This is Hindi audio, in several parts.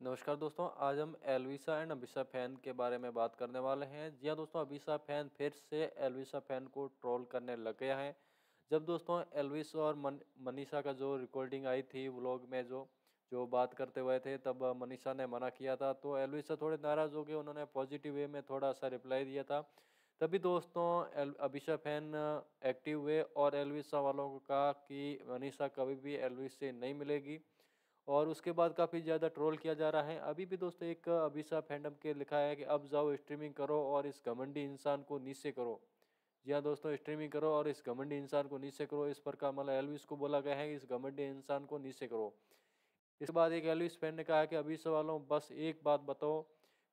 नमस्कार दोस्तों आज हम एलविसा एंड अबिसा फ़ैन के बारे में बात करने वाले हैं। जी हाँ दोस्तों अबिसा फ़ैन फिर से एलविसा फ़ैन को ट्रोल करने लग गया है। जब दोस्तों एलविस और मन, मनीषा का जो रिकॉर्डिंग आई थी व्लॉग में जो जो बात करते हुए थे तब मनीषा ने मना किया था। तो एलविसा थोड़े नाराज़ हो गए उन्होंने पॉजिटिव वे में थोड़ा सा रिप्लाई दिया था। तभी दोस्तों अबिशा फ़ैन एक्टिव हुए और एलविसा वालों को कि मनीषा कभी भी एलविस से नहीं मिलेगी। और उसके बाद काफ़ी ज़्यादा ट्रोल किया जा रहा है। अभी भी दोस्तों एक अभिशा फैंडम के लिखा है कि अब जाओ स्ट्रीमिंग करो और इस घमंडी इंसान को नीचे करो। जी हाँ दोस्तों, स्ट्रीमिंग करो और इस घमंडी इंसान को नीचे करो। इस प्रकार मतलब एलविस को बोला गया है कि इस घमंडी इंसान को नीचे करो। इसके बाद एक एलविस फ़ैन ने कहा कि अभी सवालों, बस एक बात बताओ,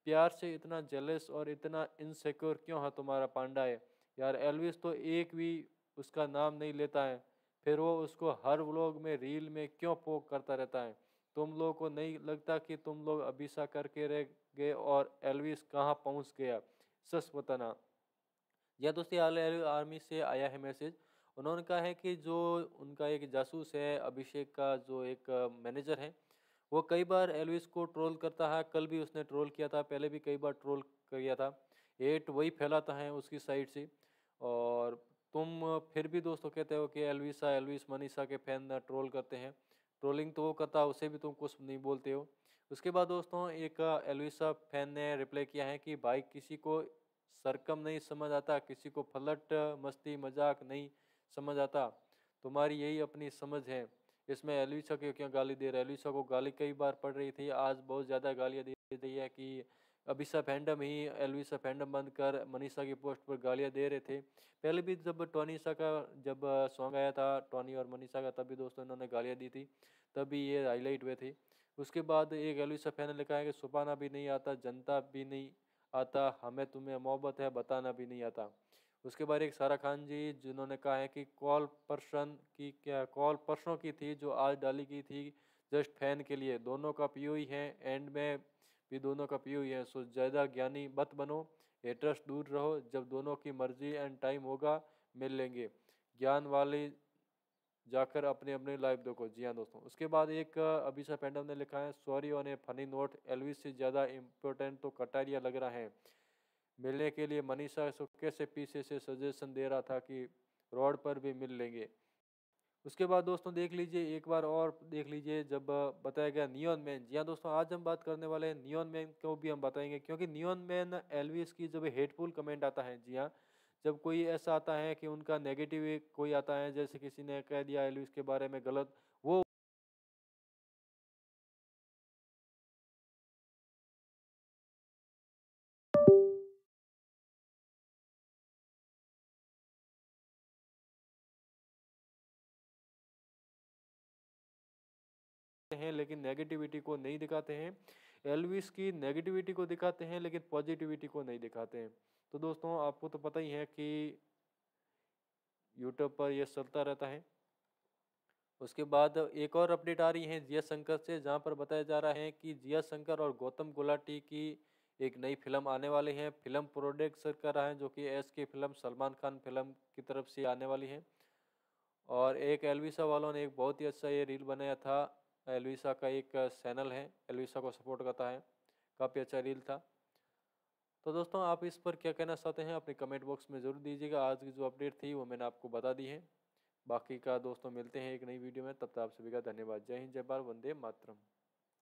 प्यार से इतना जेलस और इतना इनसिक्योर क्यों है तुम्हारा पांडा है यार एलविस तो एक भी उसका नाम नहीं लेता है, फिर वो उसको हर व्लॉग में रील में क्यों पोक करता रहता है? तुम लोग को नहीं लगता कि तुम लोग अभी सा करके रह गए और एलविस कहाँ पहुँच गया? सच बताना। यह दोस्ती आर्मी से आया है मैसेज। उन्होंने कहा है कि जो उनका एक जासूस है, अभिषेक का जो एक मैनेजर है, वो कई बार एलविस को ट्रोल करता है। कल भी उसने ट्रोल किया था, पहले भी कई बार ट्रोल किया था। एट वही फैलाता है उसकी साइड से। और तुम फिर भी दोस्तों कहते हो कि एलविसा, एलविस मनीषा के फ़ैन ट्रोल करते हैं। ट्रोलिंग तो वो करता उसे भी तुम कुछ नहीं बोलते हो। उसके बाद दोस्तों, एक एलविसा फ़ैन ने रिप्लाई किया है कि भाई, किसी को सरकम नहीं समझ आता, किसी को फलट, मस्ती, मज़ाक नहीं समझ आता। तुम्हारी यही अपनी समझ है। इसमें एलविसा क्यों क्यों गाली दे रहा है? एलविसा को गाली कई बार पड़ रही थी, आज बहुत ज़्यादा गालियाँ दे रही है कि अभिषा फैंडम ही एलविसा फैंडम बंद कर मनीषा की पोस्ट पर गालियाँ दे रहे थे। पहले भी जब टोनीसा का, जब सॉन्ग आया था टोनी और मनीषा का, तभी दोस्तों इन्होंने गालियाँ दी थी, तभी ये हाईलाइट हुए थे। उसके बाद एक एलविसा फ़ैन ने लिखा है कि सुपाना भी नहीं आता, जनता भी नहीं आता, हमें तुम्हें मोहब्बत है, बताना भी नहीं आता। उसके बाद एक सारा खान जी, जिन्होंने कहा है कि कॉल पर्सन की, क्या, कॉल पर्सनों की थी, जो आज डाली गई थी, जस्ट फ़ैन के लिए, दोनों का पी ही है, एंड में भी दोनों का पी हुई है, सो ज़्यादा ज्ञानी मत बनो। एड्रेस दूर रहो, जब दोनों की मर्ज़ी एंड टाइम होगा, मिल लेंगे। ज्ञान वाले जाकर अपने अपने लाइफ देखो। जी हाँ दोस्तों। उसके बाद एक अभिषा पेंडम ने लिखा है sorry on a funny note Elvis से ज़्यादा इम्पोर्टेंट तो कटारिया लग रहा है। मिलने के लिए मनीषा सो कैसे पीछे से सजेशन दे रहा था कि रोड पर भी मिल लेंगे। उसके बाद दोस्तों देख लीजिए, एक बार और देख लीजिए, जब बताया गया नियॉन मैन जी हाँ दोस्तों, आज हम बात करने वाले हैं नियॉन मैन को भी हम बताएँगे, क्योंकि नियॉन मैन एलविस की जब हेटफुल कमेंट आता है, जी हाँ जब कोई ऐसा आता है कि उनका नेगेटिव कोई आता है, जैसे किसी ने कह दिया एलविस के बारे में गलत, वो हैं, लेकिन नेगेटिविटी को नहीं दिखाते हैं। एलविस की नेगेटिविटी को दिखाते हैं, लेकिन पॉजिटिविटी को नहीं दिखाते हैं। तो दोस्तों, आपको तो पता ही है कि यूट्यूब पर यह चलता रहता है। उसके बाद एक और अपडेट आ रही है जिया शंकर से, जहाँ पर बताया जा रहा है कि जिया शंकर और गौतम गुलाटी की एक नई फ़िल्म आने वाली है। फ़िल्म प्रोडक्ट कर रहा है, जो कि एस की फ़िल्म, सलमान खान फ़िल्म की तरफ़ से आने वाली है। और एक एलविसा वालों ने एक बहुत ही अच्छा ये रील बनाया था एलविसा का एक चैनल है, एलविसा को सपोर्ट करता है। काफ़ी अच्छा रील था। तो दोस्तों, आप इस पर क्या कहना चाहते हैं, अपने कमेंट बॉक्स में ज़रूर दीजिएगा। आज की जो अपडेट थी, वो मैंने आपको बता दी है। बाकी का दोस्तों, मिलते हैं एक नई वीडियो में। तब तक आप सभी का धन्यवाद। जय हिंद, जय भारत, वंदे मातरम।